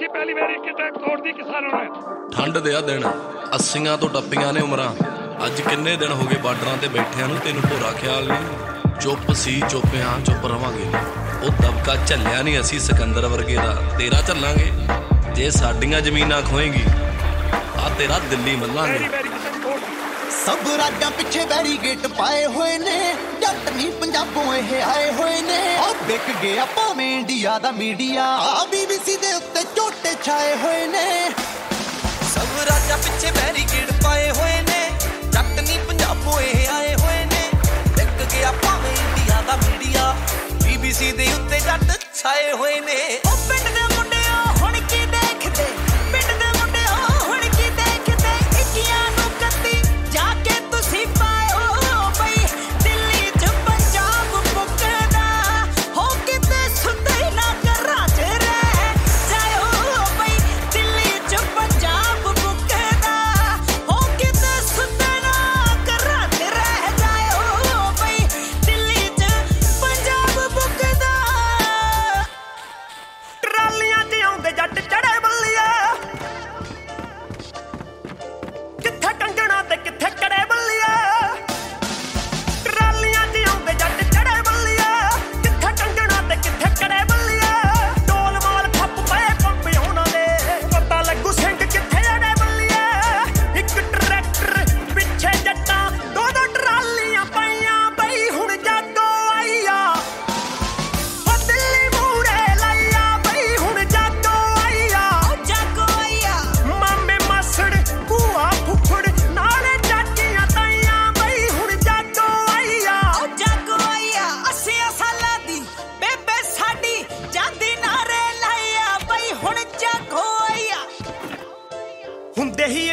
ਸੀ ਪਹਿਲੀ ਵਾਰੀ ਕਿਤੇ ਤੋੜਦੀ ਕਿਸਾਨਾਂ ਨੇ ਠੰਡ ਦੇ ਆ ਦਿਨ 80ਾਂ ਤੋਂ ਟੱਪੀਆਂ ਨੇ ਉਮਰਾਂ। ਅੱਜ ਕਿੰਨੇ ਦਿਨ ਹੋ ਗਏ ਬਾਰਡਰਾਂ ਤੇ ਬੈਠਿਆਂ ਨੂੰ ਤੈਨੂੰ ਭੋਰਾ ਖਿਆਲ ਨਹੀਂ? ਚੁੱਪ ਸੀ ਚੁੱਪ ਹਾਂ ਚੁੱਪ ਰਵਾਂਗੇ। ਉਹ ਦਬਕਾ ਝੱਲਿਆ ਨਹੀਂ ਅਸੀਂ ਸਿਕੰਦਰ ਵਰਗੇ ਦਾ। ਤੇਰਾ ਝੱਲਾਂਗੇ ਜੇ ਸਾਡੀਆਂ ਜ਼ਮੀਨਾਂ ਖੋਏਗੀ ਆ ਤੇਰਾ ਦਿੱਲੀ ਮੱਲਾਂਗੇ। ਸਭ ਰਾਜਾਂ ਪਿੱਛੇ ਬੈਰੀਗੇਟ ਪਾਏ ਹੋਏ ਨੇ। ਜੱਟ ਨਹੀਂ ਪੰਜਾਬੋਂ ਇਹ ਆਏ ਹੋਏ ਨੇ। ਉਹ ਵਿਕ ਗਿਆ ਭਾਵੇਂ ਇੰਡੀਆ ਦਾ ਮੀਡੀਆ। ਦੇ ਉੱਤੇ ਝੋਟੇ ਛਾਏ ਹੋਏ ਨੇ। ਸਭ ਰਾਜਾਂ ਪਿੱਛੇ ਬੈਰੀਕੇਡ ਪਾਏ ਹੋਏ ਨੇ। ਜੱਟ ਨਹੀਂ ਪੰਜਾਬੋਂ ਇਹ ਆਏ ਹੋਏ ਨੇ। ਡਿੱਗ ਗਿਆ ਭਾਵੇਂ ਇੰਡੀਆ ਦਾ ਮੀਡੀਆ। ਬੀਬੀਸੀ ਦੇ ਉੱਤੇ ਜੱਟ ਛਾਏ ਹੋਏ ਨੇ। ਉਹ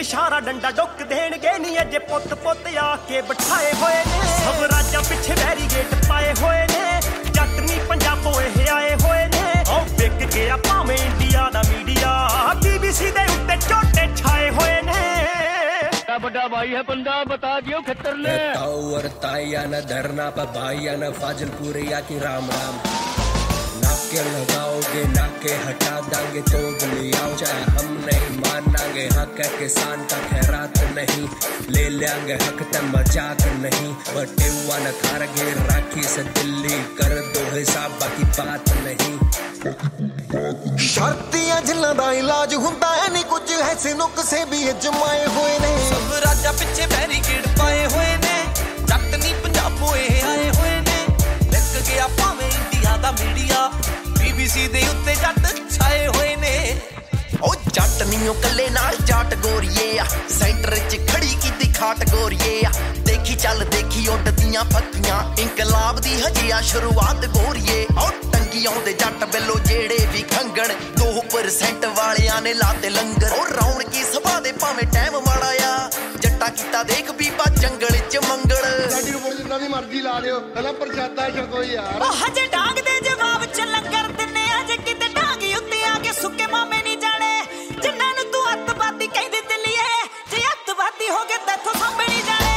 ਇਸ਼ਾਰਾ ਡੰਡਾ ਡੁੱਕ ਦੇਣਗੇ ਨਹੀਂ ਅਜੇ ਪੁੱਤ ਪੁੱਤ ਆ ਕੇ ਬਿਠਾਏ ਹੋਏ ਨੇ। ਸਭ ਰਾਜਾਂ ਪਿੱਛੇ ਬੈਰੀਗੇਟ ਪਾਏ ਹੋਏ ਨੇ। ਜੱਟ ਨਹੀਂ ਪੰਜਾਬੋ ਇਹ ਆਏ ਹੋਏ ਨੇ। ਉਹ ਵਿਕ ਗਿਆ ਭਾਵੇਂ ਇੰਡੀਆ ਦਾ ਮੀਡੀਆ। ਬੀਬੀਸੀ ਦੇ ਉੱਤੇ ਝੋਟੇ ਛਾਏ ਹੋਏ ਨੇ। ਵੱਡਾ ਭਾਈ ਹੈ ਬੰਦਾ ਬਤਾ ਦਿਓ ਖੱਤਰ ਨੇ ਤਾਉ ਤਾਇਆ ਨਾ ਧਰਨਾ ਪਾ ਭਾਈਆ ਨਾ ਫਾਜ਼ਲਪੁਰਿਆ ਕੀ ਰਾਮ ਰਾਮ। राम नाके लगाओगे नाके हटा देंगे तो ले आओ चाहे हम नहीं मानांगे हक है किसान का खैरात नहीं ले लेंगे हक त मजाक नहीं बटे हुआ न खारगे राखी से दिल्ली कर दो हिसाब बाकी बात नहीं ਸ਼ਰਤੀਆਂ ਜਿਨ੍ਹਾਂ ਦਾ ਇਲਾਜ ਹੁੰਦਾ ਐ ਨਹੀਂ ਕੁਝ ਐਸੇ ਨੁਕਸੇ ਵੀ ਅਜਮਾਏ ਹੋਏ ਨੇ ਸਭ ਰਾਜਾਂ ਉੱਤੇ ਜੱਟ ਛਾਏ ਹੋਏ ਨੇ। ਉਹ ਜੱਟ ਉਹ ਕੱਲੇ ਨਾਲ ਜਾਟ ਗੋਰੀਏ ਆ। ਸੈਂਟਰ 'ਚ ਖੜੀ ਕੀਤੀ ਖਾਟ ਗੋਰੀਏ ਆ। ਦੇਖੀ ਚੱਲ ਦੇਖੀ ਉੱਡਦੀਆਂ ਫੱਕੀਆਂ। ਇਨਕਲਾਬ ਦੀ ਹਜੇ ਆ ਸ਼ੁਰੂਆਤ ਗੋਰੀਏ। ਉਹ ਟੰਗੀ ਆਉਂਦੇ ਜੱਟ ਬਿੱਲੋ ਜਿਹੜੇ ਵੀ ਖੰਗਣ। 2% ਵਾਲਿਆਂ ਨੇ ਲਾਤੇ ਲੰਗਰ। ਉਹ ਰੌਣਕੀ ਸਭਾ ਦੇ ਭਾਵੇਂ ਟਾਈਮ ਮਾੜਾ ਆ। ਜੱਟਾ ਕੀਤਾ ਦੇਖ ਬੀਬਾ ਜੰਗਲ 'ਚ ਮੰਗਲ। ਸਾਡੀ ਉਮਰ ਜਿੰਨਾ ਦੀ ਮਰਜ਼ੀ ਲਾ ਦਿਓ ਪਹਿਲਾਂ ਪ੍ਰਸ਼ਾਦਾ ਛਕੋ ਯਾਰ। ਉਹ ਹਜੇ ਡਾਂਗ ਦੇ ਜਵਾਬ ਚ ਲੰਗਰ ਸੁੱਕੇ ਮਾਮੇ ਨਹੀਂ ਜਾਣੇ। ਜਿਨ੍ਹਾਂ ਨੂੰ ਤੂੰ ਅੱਤਵਾਦੀ ਕਹਿੰਦੀ ਦਿੱਲੀਏ ਜੇ ਅੱਤਵਾਦੀ ਹੋ ਗਏ ਤੇਥੋਂ ਸਾਂਭੇ ਨਹੀਂ ਜਾਣੇ।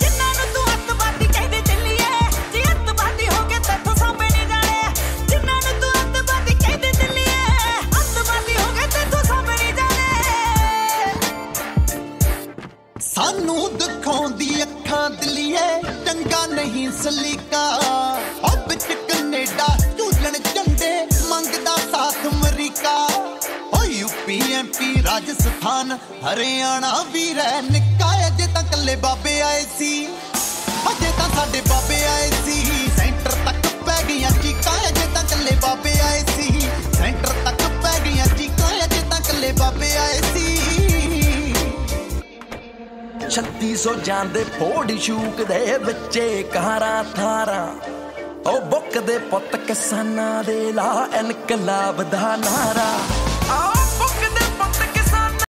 ਜਿਨ੍ਹਾਂ ਨੂੰ ਤੂੰ ਅੱਤਵਾਦੀ ਕਹਿੰਦੀ ਦਿੱਲੀਏ ਜੇ ਅੱਤਵਾਦੀ ਹੋ ਗਏ ਤੇਥੋਂ ਸਾਂਭੇ ਨਹੀਂ ਜਾਣੇ। ਜਿਨ੍ਹਾਂ ਨੂੰ ਤੂੰ ਅੱਤਵਾਦੀ ਕਹਿੰਦੀ ਦਿੱਲੀਏ ਅੱਤਵਾਦੀ ਹੋ ਗਏ ਤੇਥੋਂ ਸਾਂਭੇ ਨਹੀਂ ਜਾਣੇ। ਸਾਨੂੰ ਦਿਖਾਉਂਦੀ ਅੱਖਾਂ ਦਿੱਲੀਏ ਚੰਗਾ ਨਹੀਂ ਸਲੀਕਾ। ਉਹ ਵਿੱਚ ਕੈਨੇਡਾ ਰਾਜਸਥਾਨ, ਹਰਿਆਣਾ ਵੀ ਰਹਿ ਨਿੱਕਾ, ਅਜੇ ਤਾਂ ਕੱਲੇ ਬਾਬੇ ਆਏ ਸੀ। ਅਜੇ ਤਾਂ ਸਾਡੇ ਬਾਬੇ ਆਏ ਸੀ। ਸੈਂਟਰ ਤੱਕ ਪੈ ਗਈਆਂ ਚੀਕਾਂ, ਅਜੇ ਤਾਂ ਕੱਲੇ ਬਾਬੇ ਆਏ ਸੀ। ਸੈਂਟਰ ਤੱਕ ਪੈ ਗਈਆਂ ਚੀਕਾਂ, ਅਜੇ ਤਾਂ ਕੱਲੇ ਬਾਬੇ ਆਏ ਸੀ। 3600 ਜਾਂਦੇ ਫੋੜੀ ਸ਼ੂਕ ਦੇ ਬੱਚੇ ਕਾਰਾਂ ਥਾਰਾਂ। ਉਹ ਬੁੱਕ ਦੇ ਪੁੱਤ ਕਿਸਾਨਾਂ ਦੇ ਲਾ ਇਨਕਲਾਬ ਦਾ ਨਾਰਾ।